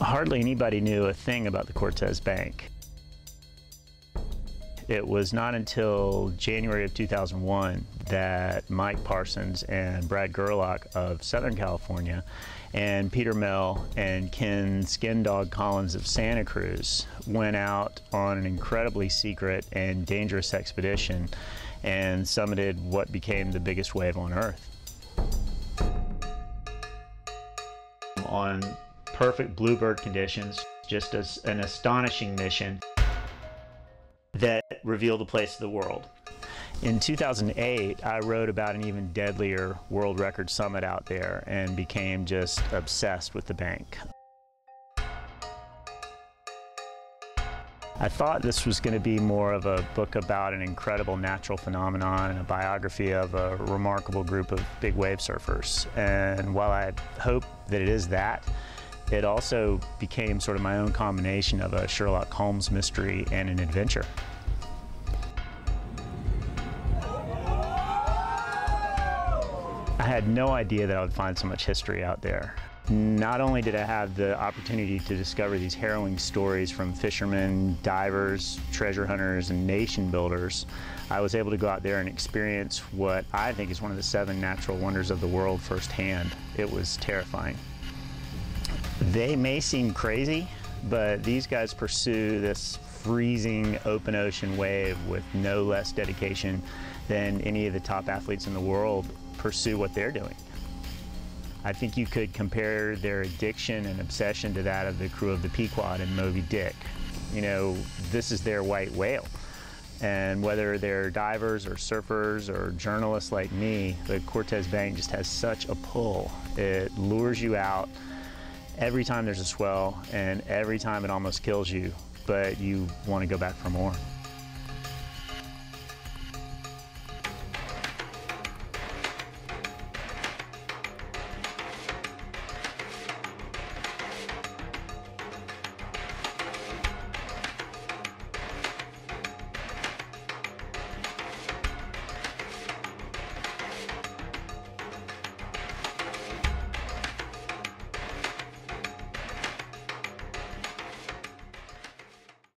Hardly anybody knew a thing about the Cortes Bank. It was not until January of 2001 that Mike Parsons and Brad Gerlach of Southern California and Peter Mel and Ken Skindog Collins of Santa Cruz went out on an incredibly secret and dangerous expedition and summited what became the biggest wave on Earth. On perfect bluebird conditions, just as an astonishing mission that revealed the place of the world. In 2008, I wrote about an even deadlier world record summit out there and became just obsessed with the bank. I thought this was going to be more of a book about an incredible natural phenomenon and a biography of a remarkable group of big wave surfers. And while I hope that it is that, it also became sort of my own combination of a Sherlock Holmes mystery and an adventure. I had no idea that I would find so much history out there. Not only did I have the opportunity to discover these harrowing stories from fishermen, divers, treasure hunters, and nation builders, I was able to go out there and experience what I think is one of the seven natural wonders of the world firsthand. It was terrifying. They may seem crazy, but these guys pursue this freezing open ocean wave with no less dedication than any of the top athletes in the world pursue what they're doing. I think you could compare their addiction and obsession to that of the crew of the Pequod and Moby Dick. You know, this is their white whale. And whether they're divers or surfers or journalists like me, the Cortes Bank just has such a pull. It lures you out every time there's a swell and every time it almost kills you, but you want to go back for more.